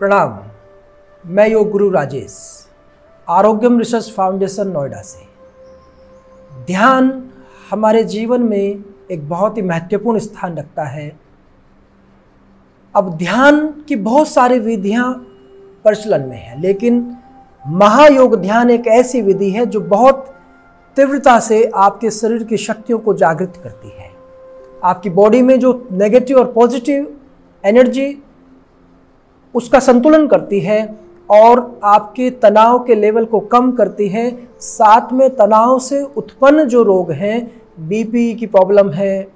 प्रणाम। मैं योग गुरु राजेश, आरोग्यम रिसर्च फाउंडेशन नोएडा से। ध्यान हमारे जीवन में एक बहुत ही महत्वपूर्ण स्थान रखता है। अब ध्यान की बहुत सारी विधियाँ प्रचलन में है, लेकिन महायोग ध्यान एक ऐसी विधि है जो बहुत तीव्रता से आपके शरीर की शक्तियों को जागृत करती है। आपकी बॉडी में जो नेगेटिव और पॉजिटिव एनर्जी उसका संतुलन करती है और आपके तनाव के लेवल को कम करती है। साथ में तनाव से उत्पन्न जो रोग हैं बीपी की प्रॉब्लम है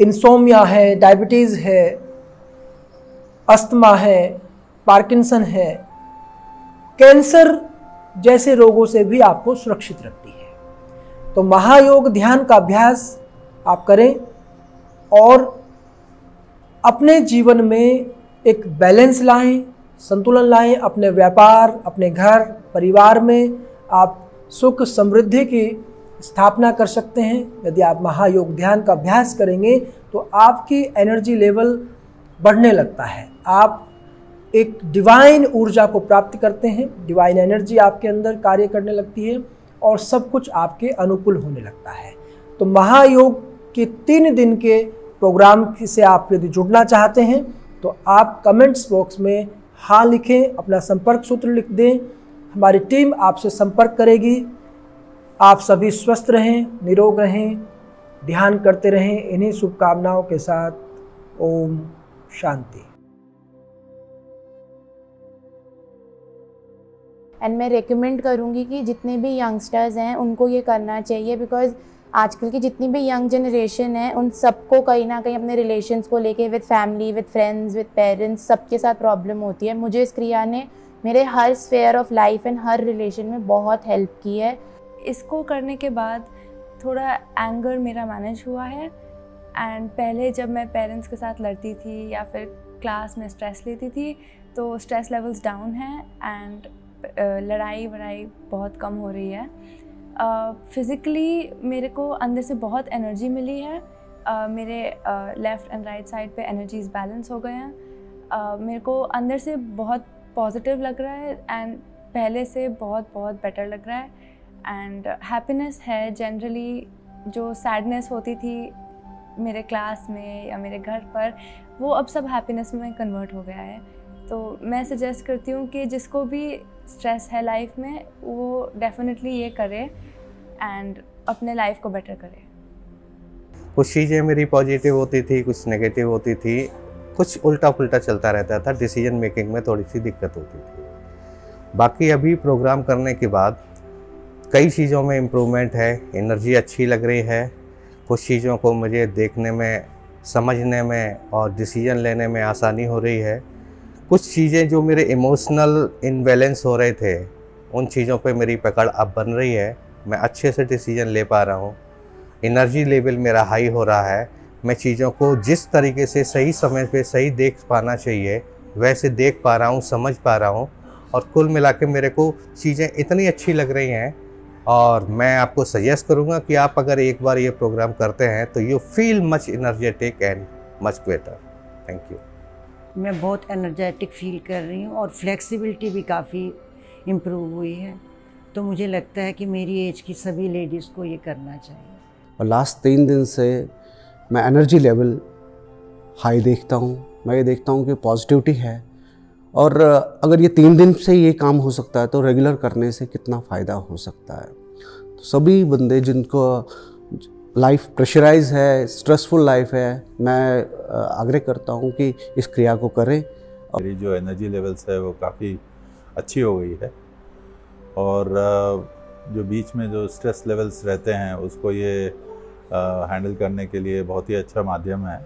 इंसोमिया है डायबिटीज़ है अस्थमा है पार्किंसन है कैंसर जैसे रोगों से भी आपको सुरक्षित रखती है। तो महायोग ध्यान का अभ्यास आप करें और अपने जीवन में एक बैलेंस लाएँ, संतुलन लाएँ अपने व्यापार, अपने घर, परिवार में। आप सुख समृद्धि की स्थापना कर सकते हैं। यदि आप महायोग ध्यान का अभ्यास करेंगे तो आपकी एनर्जी लेवल बढ़ने लगता है। आप एक डिवाइन ऊर्जा को प्राप्त करते हैं। डिवाइन एनर्जी आपके अंदर कार्य करने लगती है और सब कुछ आपके अनुकूल होने लगता है। तो महायोग के तीन दिन के प्रोग्राम से आप यदि जुड़ना चाहते हैं तो आप कमेंट्स बॉक्स में हाँ लिखें, अपना संपर्क सूत्र लिख दें। हमारी टीम आपसे संपर्क करेगी। आप सभी स्वस्थ रहें, निरोग रहें, ध्यान करते रहें। इन्हीं शुभकामनाओं के साथ ओम शांति। एंड मैं रिकमेंड करूँगी कि जितने भी यंगस्टर्स हैं, उनको ये करना चाहिए बिकॉज़ आजकल की जितनी भी यंग जनरेशन है, उन सबको कहीं ना कहीं अपने रिलेशंस को लेके with family with friends with parents सबके साथ प्रॉब्लम होती है। मुझे इस क्रिया ने मेरे हर स्फेयर ऑफ़ लाइफ एंड हर रिलेशन में बहुत हेल्प की है। इसको करने के बाद थोड़ा एंगर मेरा मैनेज हुआ है। एंड पहले जब मैं पेरेंट्स के साथ लड़ती थी या फिर क्लास में स्ट्रेस लेती थी तो स्ट्रेस लेवल्स डाउन हैं एंड लड़ाई वड़ाई बहुत कम हो रही है। फिज़िकली uh, मेरे को अंदर से बहुत एनर्जी मिली है। uh, मेरे लेफ़्ट एंड राइट साइड पे एनर्जीज बैलेंस हो गए हैं। uh, मेरे को अंदर से बहुत पॉजिटिव लग रहा है एंड पहले से बहुत बहुत बेटर लग रहा है। एंड हैप्पीनेस है जनरली जो सैडनेस होती थी मेरे क्लास में या मेरे घर पर वो अब सब हैप्पीनेस में कन्वर्ट हो गया है। तो मैं सजेस्ट करती हूँ कि जिसको भी स्ट्रेस है लाइफ में, वो डेफिनेटली ये करे एंड अपने लाइफ को बेटर करे। कुछ चीज़ें मेरी पॉजिटिव होती थी, कुछ नेगेटिव होती थी, कुछ उल्टा पुल्टा चलता रहता था डिसीज़न मेकिंग में थोड़ी सी दिक्कत होती थी। बाकी अभी प्रोग्राम करने के बाद कई चीज़ों में इम्प्रूवमेंट है एनर्जी अच्छी लग रही है। कुछ चीज़ों को मुझे देखने में, समझने में और डिसीज़न लेने में आसानी हो रही है। कुछ चीज़ें जो मेरे इमोशनल इनबैलेंस हो रहे थे, उन चीज़ों पे मेरी पकड़ अब बन रही है। मैं अच्छे से डिसीज़न ले पा रहा हूँ। एनर्जी लेवल मेरा हाई हो रहा है। मैं चीज़ों को जिस तरीके से सही समय पे सही देख पाना चाहिए, वैसे देख पा रहा हूँ, समझ पा रहा हूँ और कुल मिला के मेरे को चीज़ें इतनी अच्छी लग रही हैं और मैं आपको सजेस्ट करूँगा कि आप अगर एक बार ये प्रोग्राम करते हैं तो you feel much energetic and much better thank you मैं बहुत एनर्जेटिक फील कर रही हूँ और फ्लेक्सिबिलिटी भी काफ़ी इम्प्रूव हुई है। तो मुझे लगता है कि मेरी एज की सभी लेडीज़ को ये करना चाहिए। और लास्ट तीन दिन से मैं एनर्जी लेवल हाई देखता हूँ। मैं ये देखता हूँ कि पॉजिटिविटी है और अगर ये तीन दिन से ये काम हो सकता है तो रेगुलर करने से कितना फ़ायदा हो सकता है। तो सभी बंदे जिनको लाइफ प्रेशराइज है स्ट्रेसफुल लाइफ है, मैं आग्रह करता हूँ कि इस क्रिया को करें। मेरी जो एनर्जी लेवल्स है वो काफ़ी अच्छी हो गई है। और जो बीच में जो स्ट्रेस लेवल्स रहते हैं, उसको ये हैंडल करने के लिए बहुत ही अच्छा माध्यम है।